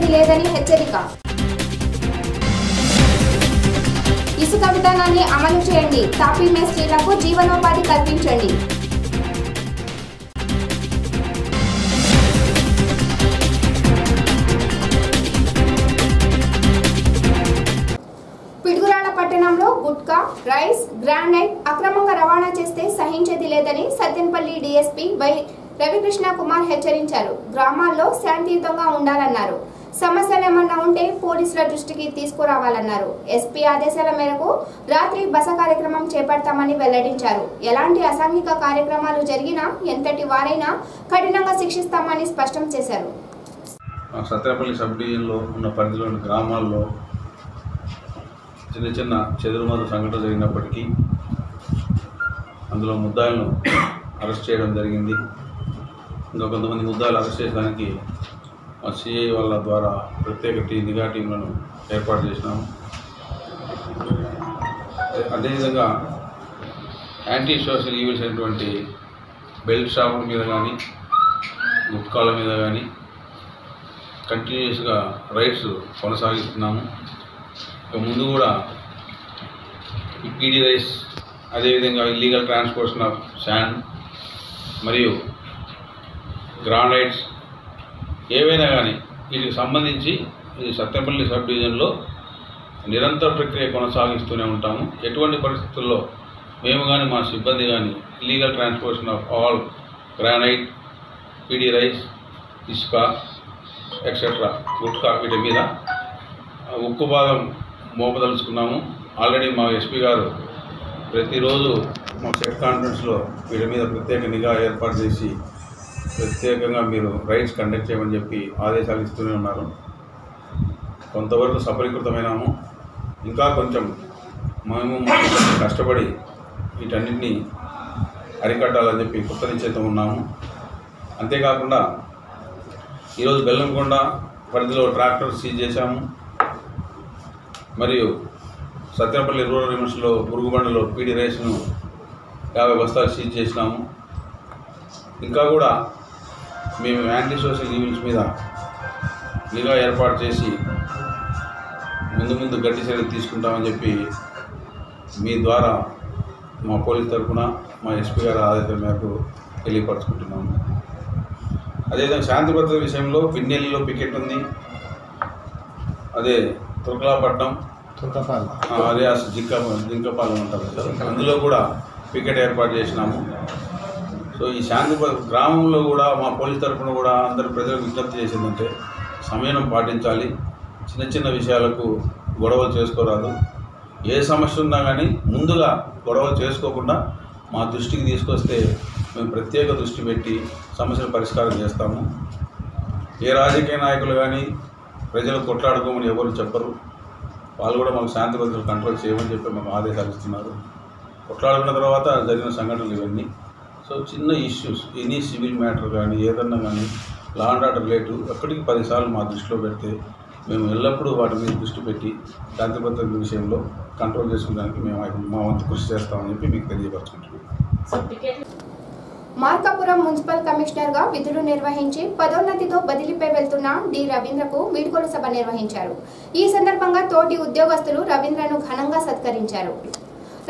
సహించేది లేదని హెచ్చరిక. ఇసుక విధానాన్ని అమలు చేయండి. తాపీ మేస్త్రీలకు జీవనోపాధి కల్పించండి. పిడుగురాళ్ళ పట్టణంలో గుట్కా రైస్ గ్రానైట్ అక్రమంగా రవాణా చేస్తే సహించేది లేదని సత్తెనపల్లి డీఎస్పీ వై రవికృష్ణ కుమార్ హెచ్చరించారు. గ్రామాల్లో శాంతియుతంగా ఉండాలన్నారు. సమస్యలు ఏమన్నా ఉంటే పోలీసుల దృష్టికి తీసుకురావాలన్నారు. ఎస్పీ ఆదేశాల మేరకు రాత్రి బస కార్యక్రమం చేపడతామని వెల్లడించారు. ఎలాంటి అసాంఘిక కార్యక్రమాలు జరిగినా ఎంతటి వారైనా కఠినంగా శిక్షిస్తామని స్పష్టం చేశారు. ఆ సత్యపల్లి సబ్ డివిజన్లో ఉన్న పరిధిలోని గ్రామాల్లో చిన్న చిన్న చెదురుమదురు సంఘటన జరిగినప్పటికీ అందులో ముద్దాయిలను అరెస్ట్ చేయడం జరిగింది. ఇంకా కొంతమంది ముద్దాయిలు అరెస్ట్ చేయడానికి సిఐ వాళ్ళ ద్వారా ప్రత్యేక టీ నిఘా టీంలను ఏర్పాటు చేసినాము. అదేవిధంగా యాంటీ సోషల్ ఈవెంట్స్ అయినటువంటి బెల్ట్ షాపుల మీద కానీ గుట్కాల మీద కానీ కంటిన్యూస్గా రైడ్స్ కొనసాగిస్తున్నాము. ఇక ముందు కూడా ఈ పీడీ రైస్ అదేవిధంగా ఇల్లీగల్ ట్రాన్స్పోర్షన్ ఆఫ్ శాండ్ మరియు గ్రానైట్స్ ఏవైనా కానీ వీటికి సంబంధించి ఈ సత్యపల్లి సబ్ డివిజన్లో నిరంతర ప్రక్రియ కొనసాగిస్తూనే ఉంటాము. ఎటువంటి పరిస్థితుల్లో మేము కానీ మా సిబ్బంది కానీ illegal transportation of all granite PD rice ఇసుక ఎక్సెట్రా గుట్కా వీటి మీద ఉక్కు భాగం మోపదలుచుకున్నాము. ఆల్రెడీ మా ఎస్పీ గారు ప్రతిరోజు మా ప్రెస్ కాన్ఫరెన్స్లో వీటి మీద ప్రత్యేక నిఘా ఏర్పాటు చేసి ప్రత్యేకంగా మీరు రైడ్స్ కండక్ట్ చేయమని చెప్పి ఆదేశాలు ఇస్తూనే ఉన్నారు. కొంతవరకు సఫలీకృతమైనాము. ఇంకా కొంచెం మేము కష్టపడి వీటన్నిటిని అరికట్టాలని చెప్పి కొత్త నిశ్చయితం ఉన్నాము. అంతేకాకుండా ఈరోజు బెల్లంకొండ పరిధిలో ట్రాక్టర్ సీజ్ చేశాము. మరియు సత్యనపల్లి రూరల్ లిమిట్స్లో పురుగుబండలో పీడీ రైస్ను యాభై బస్తాలు సీజ్ చేసినాము. ఇంకా కూడా మేము యాంటీ సోషల్ ఈవెంట్స్ మీద నిఘా ఏర్పాటు చేసి ముందు ముందు గట్టి చర్యలు తీసుకుంటామని చెప్పి మీ ద్వారా మా పోలీస్ తరఫున మా ఎస్పీ గారి ఆదేశాల మేరకు తెలియపరచుకుంటున్నాము అదేవిధంగా శాంతి భద్రత విషయంలో పిన్నెల్లిలో పికెట్ ఉంది. అదే తుర్కలాపట్నం ఆ, అదే జింక జింకపాలెం అంటారు అందులో కూడా పికెట్ ఏర్పాటు చేసినాము. సో ఈ శాంతి గ్రామంలో కూడా మా పోలీస్ తరఫున కూడా అందరు ప్రజలకు విజ్ఞప్తి చేసిందంటే సమయం పాటించాలి. చిన్న చిన్న విషయాలకు గొడవలు చేసుకోరాదు. ఏ సమస్య ఉన్నా కానీ ముందుగా గొడవలు చేసుకోకుండా మా దృష్టికి తీసుకొస్తే మేము ప్రత్యేక దృష్టి పెట్టి సమస్యలు పరిష్కారం చేస్తాము. ఏ రాజకీయ నాయకులు కానీ ప్రజలు కొట్లాడుకోమని ఎవరు చెప్పరు. వాళ్ళు కూడా మాకు శాంతి భద్రతలు కంట్రోల్ చేయమని చెప్పి మాకు ఆదేశాలు ఇస్తున్నారు. కొట్లాడుకున్న తర్వాత జరిగిన సంఘటనలు ఇవన్నీ. సో చిన్న ఇష్యూస్ ఎనీ సివిల్ మ్యాటర్ కానీ ఏదన్నా కానీ లా అండ్ ఆర్డర్ రిలేటివ్ ఎప్పటికీ పదిసార్లు మా దృష్టిలో పెడితే మేము ఎల్లప్పుడూ వాటి మీద దృష్టి పెట్టి శాంతి భద్రతల విషయంలో కంట్రోల్ చేసుకోవడానికి మేము మా వంతు కృషి చేస్తామని చెప్పి మీకు తెలియపరచుకుంటున్నాం. మార్కాపురం మున్సిపల్ కమిషనర్గా విధులు నిర్వహించి పదోన్నతితో బదిలీపై వెళ్తున్న డి రవీంద్రకు వీడ్కోలు సభ నిర్వహించారు. ఈ సందర్భంగా తోటి ఉద్యోగస్తులు రవీంద్రను ఘనంగా సత్కరించారు.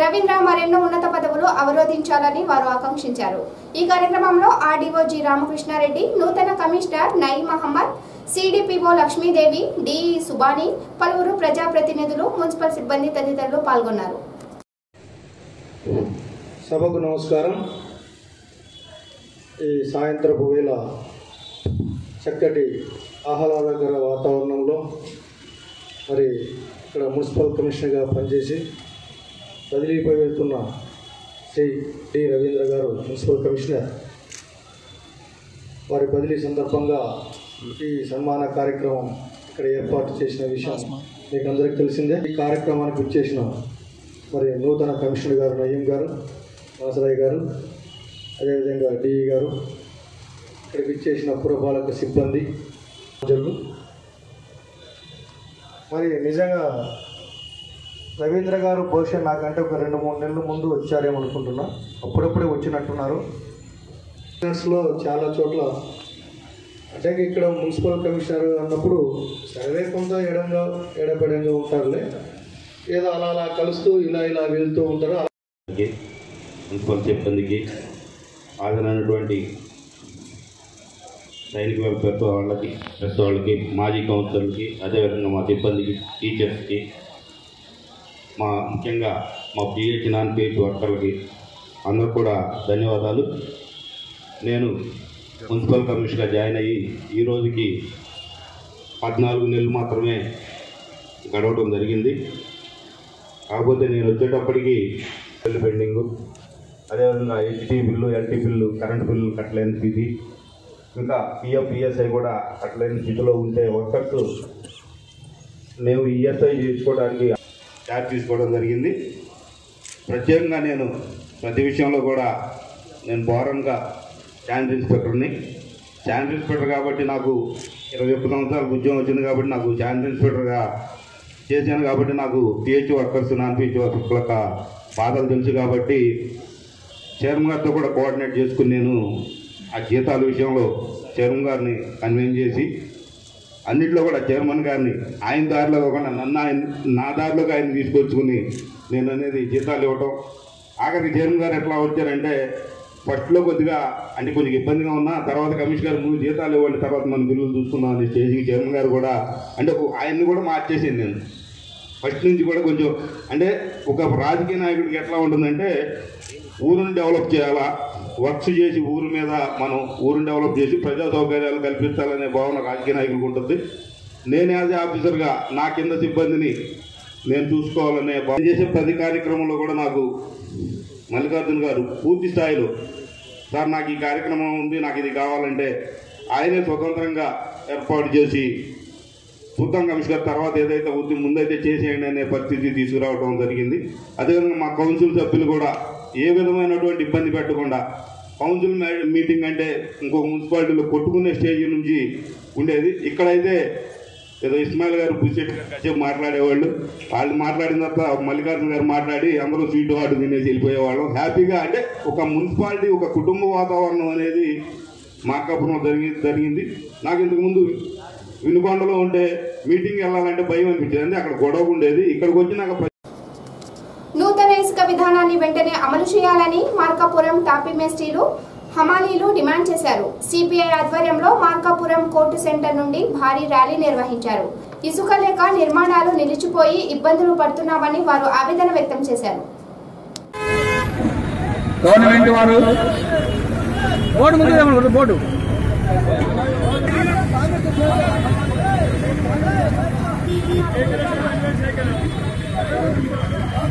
రవీంద్ర మరెన్నో ఉన్నత పదవులు అవరోధించాలని వారు ఆకాంక్షించారు. ఈ కార్యక్రమంలో ఆర్డీఓ జి రామకృష్ణారెడ్డి నూతన కమిషనర్ నై మహమ్మద్ సిడిపిఓ లక్ష్మీదేవి డిఈ సుబాని పలువురు ప్రజాప్రతినిధులు మున్సిపల్ సిబ్బంది తదితరులు పాల్గొన్నారు. సభకు నమస్కారం. ఈ సాయంత్రపు వేళ చక్కటి ఆహ్లాదకర వాతావరణంలో మరి ఇక్కడ మున్సిపల్ కమిషనర్గా పనిచేసి బదిలీపై వెళ్తున్న శ్రీ డి రవీంద్ర గారు మున్సిపల్ కమిషనర్ వారి బదిలీ సందర్భంగా ఈ సన్మాన కార్యక్రమం ఇక్కడ ఏర్పాటు చేసిన విషయం మీకు అందరికీ తెలిసిందే. ఈ కార్యక్రమానికి వచ్చేసిన మరి నూతన కమిషనర్ గారు నయ్యం గారు వాసరాయ్ గారు అదేవిధంగా డిఈ గారు ఇక్కడికి ఇచ్చేసిన పురపాలక సిబ్బంది ప్రజలు. మరి నిజంగా రవీంద్ర గారు బహుశా నాకంటే ఒక రెండు మూడు నెలల ముందు వచ్చారేమో అనుకుంటున్నా. అప్పుడప్పుడే వచ్చినట్టున్నారు. లో చాలా చోట్ల అంటే ఇక్కడ మున్సిపల్ కమిషనర్ అన్నప్పుడు సర్వే కొంత ఎడంగా ఎడబెడంగా ఉంటారులే. ఏదో అలా అలా కలుస్తూ ఇలా ఇలా వెళ్తూ ఉంటారు. మున్సిపల్ సిబ్బందికి హాజరైనటువంటి సైనిక వెల్ఫేర్ వాళ్ళకి ప్రెస్ వాళ్ళకి మాజీ కౌన్సిలర్కి అదేవిధంగా మా సిబ్బందికి టీచర్స్కి మా ముఖ్యంగా మా పీహెచ్ నాన్ పిహెచ్ వర్కర్లకి అందరూ కూడా ధన్యవాదాలు. నేను మున్సిపల్ కమిషన్గా జాయిన్ అయ్యి ఈ రోజుకి పద్నాలుగు నెలలు మాత్రమే గడవడం జరిగింది. కాకపోతే నేను వచ్చేటప్పటికి బిల్లు పెండింగు. అదేవిధంగా HT bill LT bill current bill కట్టలేని స్థితి. ఇంకా పిఎఫ్ ఈఎస్ఐ కూడా కట్టలేని స్థితిలో ఉంటే వర్కర్స్ మేము ఈఎస్ఐ చేసుకోవడానికి ఛార్జ్ తీసుకోవడం జరిగింది. ప్రత్యేకంగా నేను ప్రతి విషయంలో కూడా నేను బోరంగా శానిటరీ ఇన్స్పెక్టర్ని. శానిటరీ ఇన్స్పెక్టర్ కాబట్టి నాకు ఇరవై ఒక్క సంవత్సరాలకు ఉద్యోగం వచ్చింది కాబట్టి నాకు శానిటరీ ఇన్స్పెక్టర్గా చేశాను కాబట్టి నాకు PH workers non PH workers యొక్క బాధలు తెలుసు కాబట్టి చైర్మన్ గారితో కూడా కోఆర్డినేట్ చేసుకుని నేను ఆ జీతాల విషయంలో చైర్మన్ గారిని కన్వీన్ చేసి అన్నింటిలో కూడా చైర్మన్ గారిని ఆయన దారిలో కాకుండా నన్ను ఆయన నా దారిలోకి ఆయన తీసుకొచ్చుకుని నేను అనేది జీతాలు ఇవ్వటం. ఆఖరికి చైర్మన్ గారు ఎట్లా వచ్చారంటే ఫస్ట్లో కొద్దిగా అంటే కొంచెం ఇబ్బందిగా ఉన్నా తర్వాత కమిషన్ గారు ముందు జీతాలు ఇవ్వండి తర్వాత మన బిల్లులు చూసుకున్నాం అని స్టేజ్కి చైర్మన్ గారు కూడా అంటే ఆయన్ని కూడా మార్చేసింది నేను. ఫస్ట్ నుంచి కూడా కొంచెం అంటే ఒక రాజకీయ నాయకుడికి ఎట్లా ఉంటుందంటే ఊరుని డెవలప్ చేయాలా వర్క్స్ చేసి ఊరి మీద మనం ఊరిని డెవలప్ చేసి ప్రజా సౌకర్యాలు కల్పించాలనే భావన రాజకీయ నాయకులకు ఉంటుంది. నేను యాజ్ ఆఫీసర్గా నా కింద సిబ్బందిని నేను చూసుకోవాలనే భావన చేసే ప్రతి కార్యక్రమంలో కూడా నాకు మల్లికార్జున గారు పూర్తి స్థాయిలో సార్ నాకు ఈ కార్యక్రమం ఉంది నాకు ఇది కావాలంటే ఆయనే స్వతంత్రంగా ఏర్పాటు చేసి చూద్దాం కమిషనర్ తర్వాత ఏదైతే ఉంది ముందైతే చేసేయండి అనే పరిస్థితి తీసుకురావడం జరిగింది. అదేవిధంగా మా కౌన్సిల్ సభ్యులు కూడా ఏ విధమైనటువంటి ఇబ్బంది పెట్టకుండా కౌన్సిల్ మీటింగ్ అంటే ఇంకొక మున్సిపాలిటీలో కొట్టుకునే స్టేజ్ నుంచి ఉండేది. ఇక్కడైతే ఏదో ఇస్మాయిల్ గారు బుసెట్ గారు మాట్లాడేవాళ్ళు. వాళ్ళు మాట్లాడిన తర్వాత మల్లికార్జున గారు మాట్లాడి అందరూ స్వీట్ హాట్ తినేసి వెళ్ళిపోయేవాళ్ళం. హ్యాపీగా అంటే ఒక మున్సిపాలిటీ ఒక కుటుంబ వాతావరణం అనేది మార్కాపురంలో జరిగింది జరిగింది. నాకు ఇంతకుముందు వినుకొండలో ఉంటే మీటింగ్ వెళ్ళాలంటే భయం అనిపించేది. అంటే అక్కడ గొడవ ఉండేది. ఇక్కడికి వచ్చి నాకు ప్ర- నూతన ఇసుక విధానాన్ని వెంటనే అమలు చేయాలని మార్కాపురం తాపీ మేస్టీలు హమాలీలు డిమాండ్ చేశారు. సిపిఐ ఆధ్వర్యంలో మార్కాపురం కోర్టు సెంటర్ నుండి భారీ ర్యాలీ నిర్వహించారు. ఇసుక లేక నిర్మాణాలు నిలిచిపోయి ఇబ్బందులు పడుతున్నామని వారు ఆవేదన వ్యక్తం చేశారు. గవర్నమెంట్ వారు బోర్డు ముందు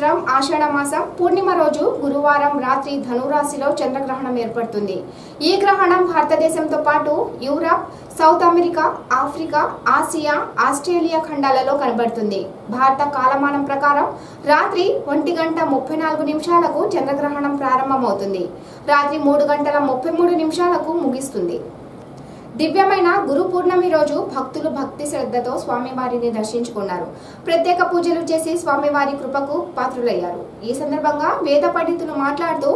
సంవత్సరం ఆషాఢ మాసం పూర్ణిమ రోజు గురువారం రాత్రి ధనురాశిలో చంద్రగ్రహణం ఏర్పడుతుంది. ఈ గ్రహణం భారతదేశంతో పాటు Europe south America Africa Asia Australia ఖండాలలో కనబడుతుంది. భారత కాలమానం ప్రకారం రాత్రి ఒంటి గంట ముప్పై నాలుగు నిమిషాలకు చంద్రగ్రహణం ప్రారంభమవుతుంది. రాత్రి మూడు గంటల ముప్పై మూడు నిమిషాలకు ముగిస్తుంది. దివ్యమైన గురు పూర్ణమి రోజు భక్తులు భక్తి శ్రద్ధతో స్వామివారిని దర్శించుకున్నారు. ప్రత్యేక పూజలు చేసి స్వామివారి కృపకు పాత్రులయ్యారు. ఈ సందర్భంగా వేద పండితులు మాట్లాడుతూ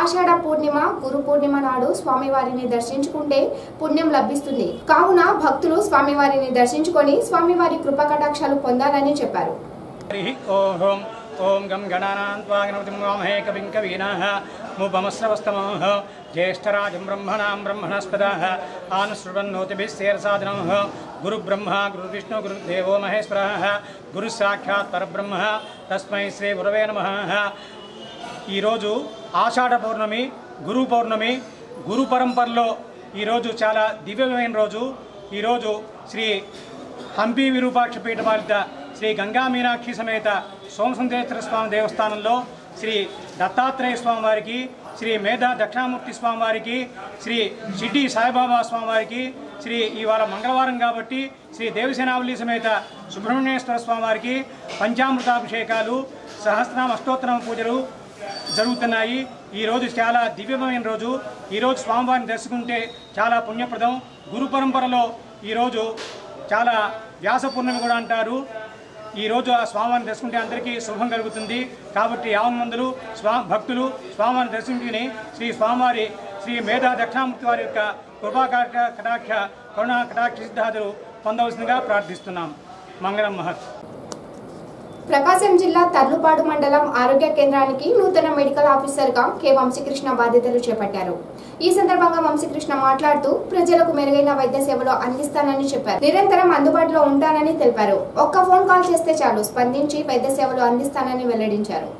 ఆషాఢ పూర్ణిమ గురు పూర్ణిమ నాడు స్వామివారిని దర్శించుకుంటే పుణ్యం లభిస్తుంది. కావున భక్తులు స్వామివారిని దర్శించుకొని స్వామివారి కృప కటాక్షాలు పొందాలని చెప్పారు. ఓం గం గణానాన్వాగనవతిమోమహే కవిం కవీనాः ముపమస్రవస్తమోः జ్యేష్ఠరాజం బ్రహ్మణాం బ్రహ్మణస్పదः ఆనుసృవన్నోతిభిः శేరసాధనమः గురుబ్రహ్మ గురువిష్ణు గురుదేవో మహేశ్వరः గురుసాక్షాత్ పరబ్రహ్మ తస్మై శ్రీ గురవే నమ ఈరోజు ఆషాఢ పౌర్ణమి గురు పౌర్ణమి గురు పరంపరలో ఈరోజు చాలా దివ్యమైన రోజు. ఈరోజు శ్రీ హంపి విరూపాక్ష పీఠపాలిత శ్రీ గంగా మీనాక్షి సమేత సోమసుందేశ్వర స్వామి దేవస్థానంలో శ్రీ దత్తాత్రేయ స్వామి వారికి శ్రీ మేధా దక్షిణామూర్తి స్వామి వారికి శ్రీ షిడ్డి సాయిబాబా స్వామి వారికి శ్రీ ఇవాళ మంగళవారం కాబట్టి శ్రీ దేవసేనావళి సమేత సుబ్రహ్మణ్యేశ్వర స్వామి వారికి పంచామృతాభిషేకాలు సహస్రనామ అష్టోత్తరం పూజలు జరుగుతున్నాయి. ఈ రోజు చాలా దివ్యమైన రోజు. ఈరోజు స్వామివారిని దర్శించుకుంటే చాలా పుణ్యప్రదం. గురు పరంపరలో ఈరోజు చాలా వ్యాస పూర్ణమి కూడా అంటారు. ఈరోజు ఆ స్వామివారిని దర్శించుకుంటే అందరికీ శుభం కలుగుతుంది. కాబట్టి యావన్ మందులు స్వా భక్తులు స్వామివారిని దర్శించుకుని శ్రీ స్వామివారి శ్రీ మేధా దక్షిణామూర్తి వారి యొక్క కృపా కటాక్ష కటాక్ష కరుణా కటాక్ష సిద్ధాదులు పొందవలసిందిగా ప్రార్థిస్తున్నాం. మంగళం మహత్. ప్రకాశం జిల్లా తర్లుపాడు మండలం ఆరోగ్య కేంద్రానికి నూతన మెడికల్ ఆఫీసర్గా కె. వంశీకృష్ణ బాధ్యతలు చేపట్టారు. ఈ సందర్భంగా వంశీకృష్ణ మాట్లాడుతూ ప్రజలకు మెరుగైన వైద్య సేవలు అందిస్తానని చెప్పారు. నిరంతరం అందుబాటులో ఉంటానని తెలిపారు. ఒక్క ఫోన్ కాల్ చేస్తే చాలు స్పందించి వైద్య సేవలు అందిస్తానని వెల్లడించారు.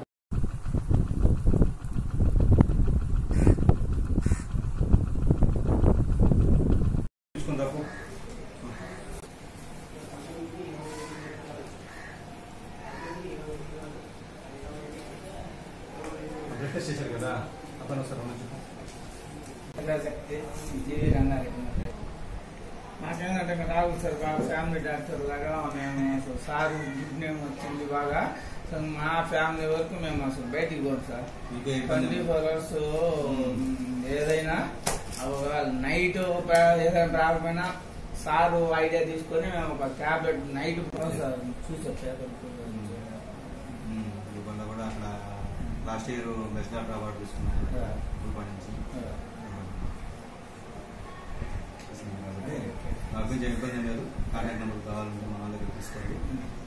బ్లడ్ చేశారు కదా అతను సార్ ప్రజాశక్తి జీవి రంగారెడ్డి నాకేంటంటే రాహుల్ సార్ బాగా ఫ్యామిలీ డాక్టర్ లాగా మేము అసలు సార్ గుడ్ నేమ్ వచ్చింది బాగా. సో మా ఫ్యామిలీ వరకు మేము అసలు బయటికి పోం సార్. ట్వంటీ ఫోర్ అవర్స్ ఏదైనా నైట్ ఏదైనా ప్రాబ్లం అయినా సారు ఐడియా తీసుకొని మేము ఒక ట్యాబ్లెట్ నైట్ సార్. చూసాం ట్యాబ్లెట్ రూపంలో కూడా అక్కడ last year best doctor award తీసుకున్నాను నుంచి. కాబట్టి నాకు కొంచెం ఇబ్బంది ఏం లేదు. కాంటాక్ట్ నెంబర్ కావాలంటే మన దగ్గర తీసుకోండి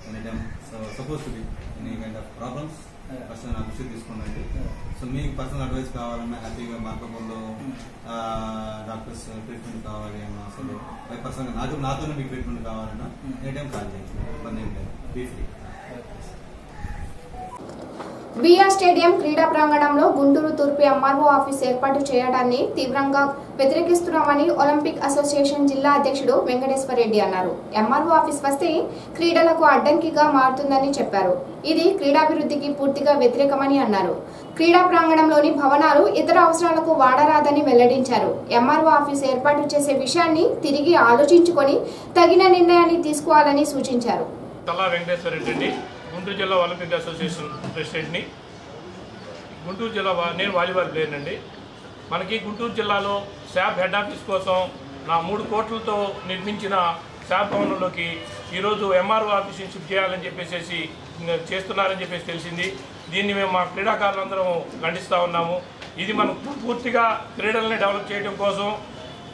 any time so suppose to be any kind of problems. First నా దృష్టికి తీసుకోండి సో మీకు పర్సనల్ అడ్వైస్ కావాలన్నా హ్యాపీగా మార్కబుల్లో డాక్టర్స్ ట్రీట్మెంట్ కావాలి అన్నా అసలు పర్సనల్గా నాకు నాతోనే మీకు ట్రీట్మెంట్ కావాలన్నా ఎనీ టైం కాల్ చేయండి. ఇబ్బంది ఏం లేదు. బీ ఫ్రీ బిఆర్ స్టేడియం క్రీడా ప్రాంగణంలో గుంటూరు తూర్పు ఎంఆర్ఓ ఆఫీస్ ఏర్పాటు చేయడాన్ని తీవ్రంగా వ్యతిరేకిస్తున్నామని ఒలింపిక్ అసోసియేషన్ జిల్లా అధ్యక్షుడు వెంకటేశ్వర రెడ్డి అన్నారు. ఎంఆర్ఓ ఆఫీస్ వస్తే క్రీడలకు అడ్డంకిగా మారుతుందని చెప్పారు. ఇది క్రీడాభివృద్ధికి పూర్తిగా వ్యతిరేకమని అన్నారు. క్రీడా ప్రాంగణంలోని భవనాలు ఇతర అవసరాలకు వాడరాదని వెల్లడించారు. ఎంఆర్ఓ ఆఫీస్ ఏర్పాటు చేసే విషయాన్ని తిరిగి ఆలోచించుకొని తగిన నిర్ణయాన్ని తీసుకోవాలని సూచించారు. గుంటూరు జిల్లా ఒలింపిక్ అసోసియేషన్ ప్రెసిడెంట్ని. గుంటూరు జిల్లా వా- నేను వాలీబాల్ ప్లేయర్ అండి. మనకి గుంటూరు జిల్లాలో శాప్ హెడ్ ఆఫీస్ కోసం నా మూడు కోట్లతో నిర్మించిన శాప్ భవనంలోకి ఈరోజు ఎంఆర్ఓ ఆఫీస్ని షిఫ్ట్ చేయాలని చెప్పేసి చేస్తున్నారని చెప్పేసి తెలిసింది. దీన్ని మేము మా క్రీడాకారులందరం ఖండిస్తూ ఉన్నాము. ఇది మనం పూర్తిగా క్రీడల్ని డెవలప్ చేయడం కోసం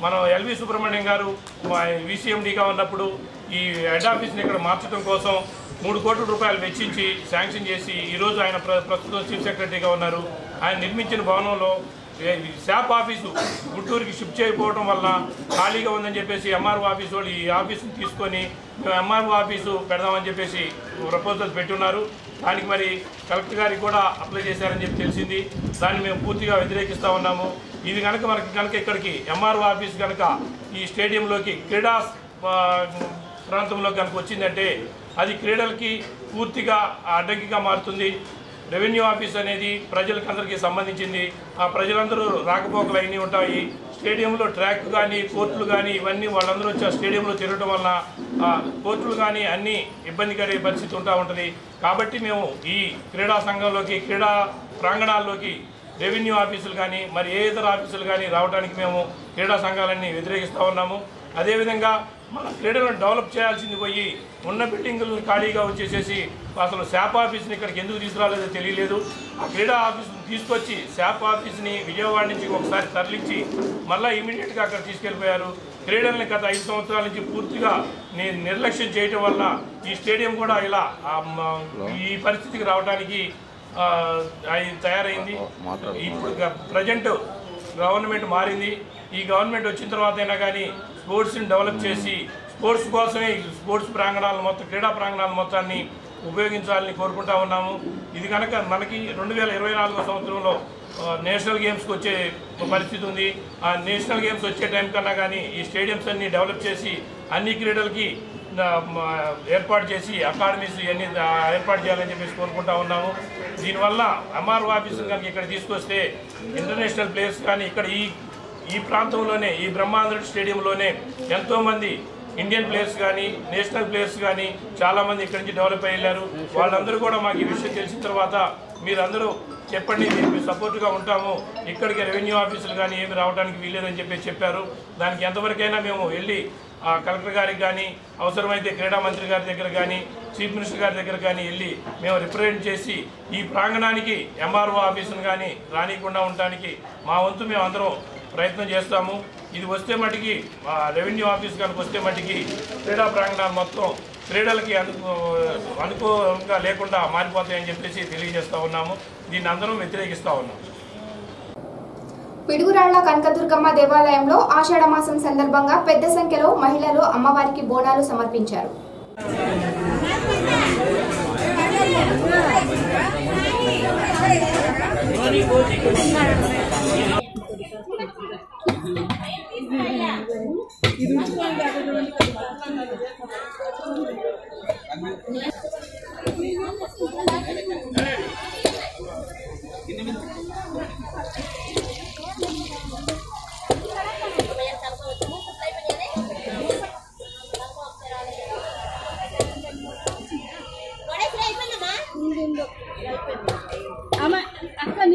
మనం ఎల్వి సుబ్రహ్మణ్యం గారు మా విసిఎండిగా ఉన్నప్పుడు ఈ హెడ్ ఆఫీస్ని ఇక్కడ మార్చడం కోసం మూడు కోట్ల రూపాయలు వెచ్చించి శాంక్షన్ చేసి ఈరోజు ఆయన ప్ర- ప్రస్తుతం చీఫ్ సెక్రటరీగా ఉన్నారు. ఆయన నిర్మించిన భవనంలో శాప్ ఆఫీసు గుంటూరుకి షిఫ్ట్ చేయకపోవడం వల్ల ఖాళీగా ఉందని చెప్పేసి ఎంఆర్ఓ ఆఫీస్ వాళ్ళు ఈ ఆఫీసును తీసుకొని ఎంఆర్ఓ ఆఫీసు పెడదామని చెప్పేసి ప్రపోజల్స్ పెట్టున్నారు. దానికి మరి కలెక్టర్ గారికి కూడా అప్లై చేశారని చెప్పి తెలిసింది. దాన్ని మేము పూర్తిగా వ్యతిరేకిస్తూ ఉన్నాము. ఇది కనుక మనకి కనుక ఇక్కడికి ఎంఆర్ఓ ఆఫీస్ కనుక ఈ స్టేడియంలోకి క్రీడా ప్రాంతంలో కనుక వచ్చిందంటే అది క్రీడలకి పూర్తిగా అడ్డంకిగా మారుతుంది. రెవెన్యూ ఆఫీస్ అనేది ప్రజలకు అందరికీ సంబంధించింది. ఆ ప్రజలందరూ రాకపోకలు అయినవి ఉంటాయి. స్టేడియంలో ట్రాక్ కానీ కోర్టులు కానీ ఇవన్నీ వాళ్ళందరూ వచ్చి ఆ స్టేడియంలో తిరగడం వలన ఆ కోర్టులు కానీ అన్నీ ఇబ్బందికరే పరిస్థితి ఉంటా ఉంటుంది. కాబట్టి మేము ఈ క్రీడా సంఘంలోకి క్రీడా ప్రాంగణాల్లోకి రెవెన్యూ ఆఫీసులు కానీ మరి ఏ ఇతర ఆఫీసులు కానీ రావడానికి మేము క్రీడా సంఘాలన్నీ వ్యతిరేకిస్తూ ఉన్నాము. అదేవిధంగా మన క్రీడలను డెవలప్ చేయాల్సింది పోయి ఉన్న బిల్డింగులను ఖాళీగా వచ్చేసేసి అసలు శాప్ ఆఫీస్ని ఇక్కడికి ఎందుకు తీసుకురాలేదో తెలియలేదు. ఆ క్రీడా ఆఫీస్ని తీసుకొచ్చి శాప్ ఆఫీస్ని విజయవాడ నుంచి ఒకసారి తరలించి మళ్ళీ ఇమీడియట్గా అక్కడ తీసుకెళ్ళిపోయారు. క్రీడల్ని గత ఐదు సంవత్సరాల నుంచి పూర్తిగా ని- నిర్లక్ష్యం చేయటం వల్ల ఈ స్టేడియం కూడా ఇలా ఈ పరిస్థితికి రావడానికి తయారైంది. ఇప్పుడు ప్రజెంట్ గవర్నమెంట్ మారింది. ఈ గవర్నమెంట్ వచ్చిన తర్వాత అయినా కానీ స్పోర్ట్స్ని డెవలప్ చేసి స్పోర్ట్స్ కోసమే ఈ స్పోర్ట్స్ ప్రాంగణాలు మొత్తం క్రీడా ప్రాంగణాల మొత్తాన్ని ఉపయోగించాలని కోరుకుంటా ఉన్నాము. ఇది కనుక మనకి రెండు వేల ఇరవై నాలుగో సంవత్సరంలో నేషనల్ గేమ్స్కి వచ్చే పరిస్థితి ఉంది. ఆ నేషనల్ గేమ్స్ వచ్చే టైం కన్నా కానీ ఈ స్టేడియంస్ అన్ని డెవలప్ చేసి అన్ని క్రీడలకి ఏర్పాటు చేసి అకాడమీస్ ఇవన్నీ ఏర్పాటు చేయాలని చెప్పేసి కోరుకుంటా ఉన్నాము. దీనివల్ల ఎంఆర్ఓ ఆఫీసులు కనుక ఇక్కడ తీసుకొస్తే ఇంటర్నేషనల్ ప్లేయర్స్ కానీ ఇక్కడ ఈ ఈ ప్రాంతంలోనే ఈ బ్రహ్మాంధ్ర స్టేడియంలోనే ఎంతోమంది ఇండియన్ ప్లేయర్స్ కానీ నేషనల్ ప్లేయర్స్ కానీ చాలామంది ఇక్కడి నుంచి డెవలప్ అయ్యారు వాళ్ళందరూ కూడా మాకు ఈ విషయం తెలిసిన తర్వాత మీరందరూ చెప్పండి మేము సపోర్ట్గా ఉంటాము. ఇక్కడికి రెవెన్యూ ఆఫీసులు కానీ ఏమి రావడానికి వీల్లేదని చెప్పి చెప్పారు. దానికి ఎంతవరకైనా మేము వెళ్ళి కలెక్టర్ గారికి కానీ అవసరమైతే క్రీడా మంత్రి గారి దగ్గర కానీ చీఫ్ మినిస్టర్ గారి దగ్గర కానీ వెళ్ళి మేము రిప్రజెంట్ చేసి ఈ ప్రాంగణానికి ఎంఆర్ఓ ఆఫీసును కానీ రానియకుండా ఉండటానికి మా వంతు మేము అందరం ప్రయత్నం చేస్తాము. ఇది వస్తే మటుకి రెవెన్యూ ఆఫీస్ కనుక వస్తే మటుకి క్రీడా ప్రాంగణాలు మొత్తం క్రీడలకి అనుకూ అనుకూలంగా లేకుండా మారిపోతాయని చెప్పేసి తెలియజేస్తూ ఉన్నాము. దీన్ని అందరం వ్యతిరేకిస్తూ ఉన్నాము పిడుగురాళ్ళ కనకదుర్గమ్మ దేవాలయంలో ఆషాఢ మాసం సందర్భంగా పెద్ద సంఖ్యలో మహిళలు అమ్మవారికి బోనాలు సమర్పించారు.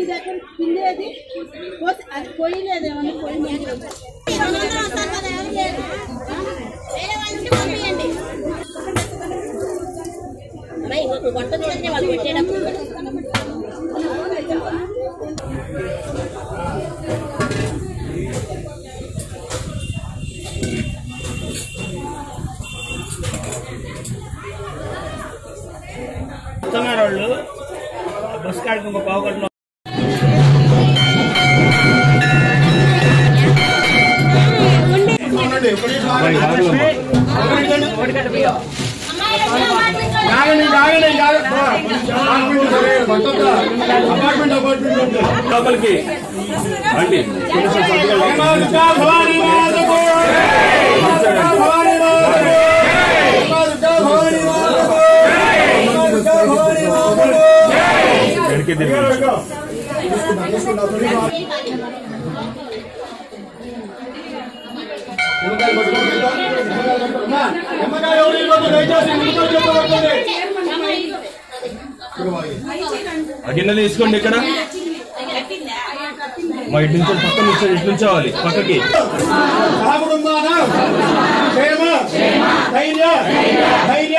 అక్క దగ్గర పిండి అది అది పొయ్యలేదేమన్నా వంట చూడండి వాళ్ళు పెట్టేటప్పుడు వస్తున్నారు వాళ్ళు బస్ కాడికి ఇంకో పావు గంటలో లోపలికి రండి వెనక్కి తిరిగి ఆ గిన్నెలు తీసుకోండి ఇక్కడ. మా ఇటు నుంచి పక్క నుంచి ఇటు నుంచి అవ్వాలి పక్కకి. ధైర్య. ధైర్య.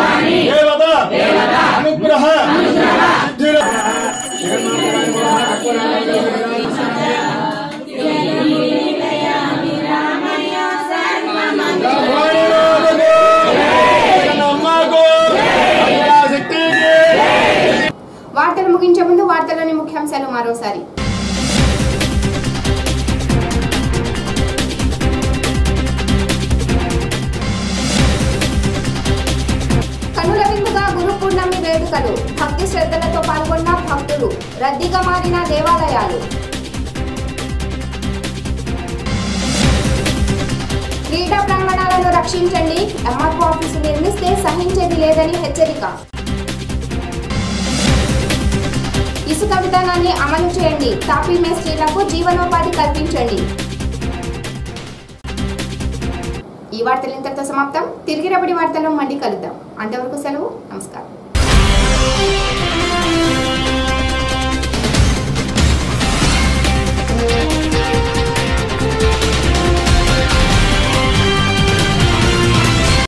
మరోసారి. కనుల విందుగా గురు పూర్ణమి వేడుకలు. భక్తి శ్రద్ధలతో పాల్గొన్న భక్తులు రద్దీగా మారిన దేవాలయాలు. రక్షించండి. ఎంఆర్ఓ ఆఫీసు నిర్మిస్తే సహించేది లేదని హెచ్చరిక. ఇసుక విధానాన్ని అమలు చేయండి. తాపీ మేస్త్రీలకు జీవనోపాధి కల్పించండి. ఈ వార్తలు ఇంతటితో సమాప్తం. తిరిగి రబడి వార్తలు మళ్ళీ కలుద్దాం. అంతవరకు సెలవు. నమస్కారం.